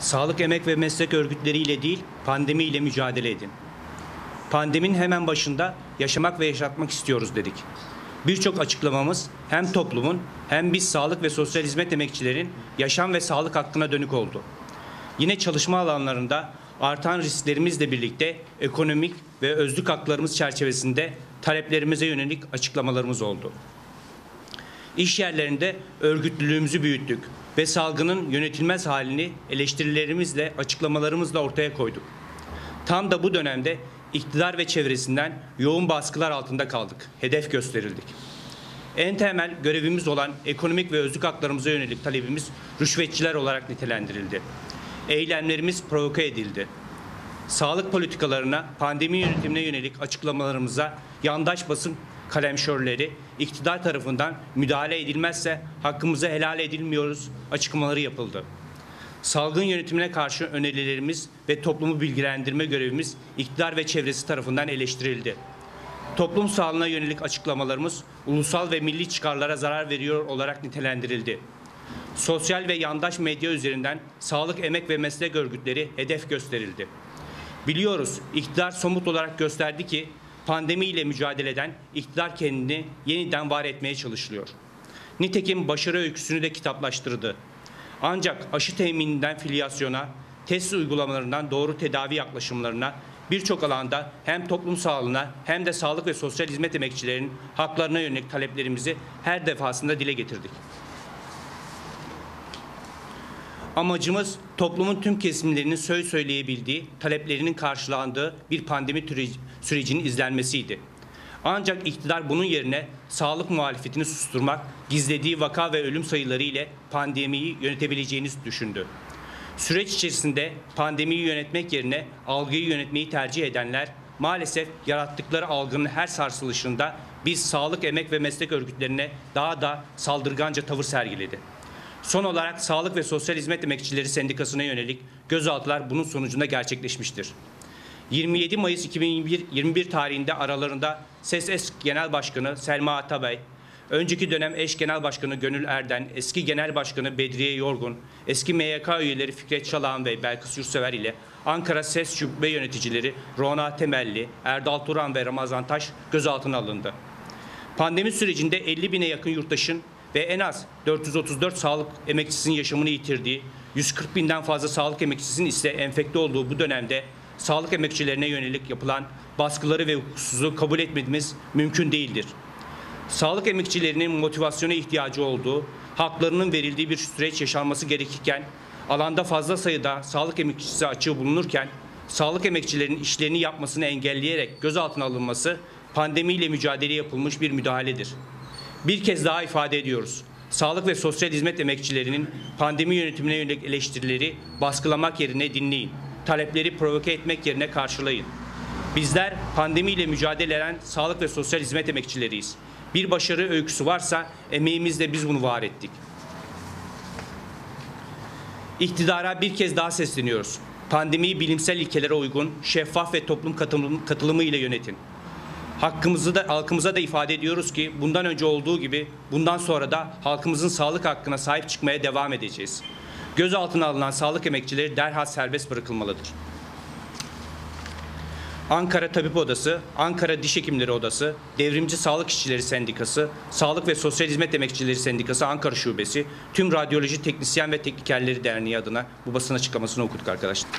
Sağlık emek ve meslek örgütleriyle değil, pandemiyle mücadele edin. Pandeminin hemen başında yaşamak ve yaşatmak istiyoruz dedik. Birçok açıklamamız hem toplumun hem biz sağlık ve sosyal hizmet emekçilerin yaşam ve sağlık hakkına dönük oldu. Yine çalışma alanlarında artan risklerimizle birlikte ekonomik ve özlük haklarımız çerçevesinde taleplerimize yönelik açıklamalarımız oldu. İş yerlerinde örgütlülüğümüzü büyüttük ve salgının yönetilmez halini eleştirilerimizle, açıklamalarımızla ortaya koyduk. Tam da bu dönemde iktidar ve çevresinden yoğun baskılar altında kaldık. Hedef gösterildik. En temel görevimiz olan ekonomik ve özlük haklarımıza yönelik talebimiz rüşvetçiler olarak nitelendirildi. Eylemlerimiz provoke edildi. Sağlık politikalarına, pandemi yönetimine yönelik açıklamalarımıza yandaş basın kalemşörleri iktidar tarafından müdahale edilmezse hakkımıza helal edilmiyoruz açıklamaları yapıldı. Salgın yönetimine karşı önerilerimiz ve toplumu bilgilendirme görevimiz iktidar ve çevresi tarafından eleştirildi. Toplum sağlığına yönelik açıklamalarımız ulusal ve milli çıkarlara zarar veriyor olarak nitelendirildi. Sosyal ve yandaş medya üzerinden sağlık emek ve meslek örgütleri hedef gösterildi. Biliyoruz iktidar somut olarak gösterdi ki pandemiyle mücadeleden iktidar kendini yeniden var etmeye çalışılıyor. Nitekim başarı öyküsünü de kitaplaştırdı. Ancak aşı temininden filyasyona, test uygulamalarından doğru tedavi yaklaşımlarına birçok alanda hem toplum sağlığına hem de sağlık ve sosyal hizmet emekçilerinin haklarına yönelik taleplerimizi her defasında dile getirdik. Amacımız toplumun tüm kesimlerinin söz söyleyebildiği, taleplerinin karşılandığı bir pandemi sürecinin izlenmesiydi. Ancak iktidar bunun yerine sağlık muhalefetini susturmak, gizlediği vaka ve ölüm sayıları ile pandemiyi yönetebileceğini düşündü. Süreç içerisinde pandemiyi yönetmek yerine algıyı yönetmeyi tercih edenler maalesef yarattıkları algının her sarsılışında biz sağlık emek ve meslek örgütlerine daha da saldırganca tavır sergiledi. Son olarak Sağlık ve Sosyal Hizmet Emekçileri Sendikası'na yönelik gözaltılar bunun sonucunda gerçekleşmiştir. 27 Mayıs 2021 21 tarihinde aralarında SES eski Genel Başkanı Selma Atabey, önceki dönem eş Genel Başkanı Gönül Erden, eski Genel Başkanı Bedriye Yorgun, eski MYK üyeleri Fikret Çalağan ve Belkıs Yurtsever ile Ankara SES Şube yöneticileri Rona Temelli, Erdal Turan ve Ramazan Taş gözaltına alındı. Pandemi sürecinde 50 bine yakın yurttaşın ve en az 434 sağlık emekçisinin yaşamını yitirdiği, 140 binden fazla sağlık emekçisinin ise enfekte olduğu bu dönemde sağlık emekçilerine yönelik yapılan baskıları ve hukuksuzluğu kabul etmemiz mümkün değildir. Sağlık emekçilerinin motivasyona ihtiyacı olduğu, haklarının verildiği bir süreç yaşanması gerekirken, alanda fazla sayıda sağlık emekçisi açığı bulunurken, sağlık emekçilerinin işlerini yapmasını engelleyerek gözaltına alınması pandemiyle mücadele yapılmış bir müdahaledir. Bir kez daha ifade ediyoruz. Sağlık ve sosyal hizmet emekçilerinin pandemi yönetimine yönelik eleştirileri baskılamak yerine dinleyin. Talepleri provoke etmek yerine karşılayın. Bizler pandemiyle mücadele eden sağlık ve sosyal hizmet emekçileriyiz. Bir başarı öyküsü varsa emeğimizle biz bunu var ettik. İktidara bir kez daha sesleniyoruz. Pandemiyi bilimsel ilkelere uygun, şeffaf ve toplum katılımı, ile yönetin. Hakkımızı da halkımıza da ifade ediyoruz ki bundan önce olduğu gibi bundan sonra da halkımızın sağlık hakkına sahip çıkmaya devam edeceğiz. Gözaltına alınan sağlık emekçileri derhal serbest bırakılmalıdır. Ankara Tabip Odası, Ankara Diş Hekimleri Odası, Devrimci Sağlık İşçileri Sendikası, Sağlık ve Sosyal Hizmet Emekçileri Sendikası Ankara Şubesi, tüm Radyoloji Teknisyen ve Teknikerleri Derneği adına bu basın açıklamasını okuduk arkadaşlar.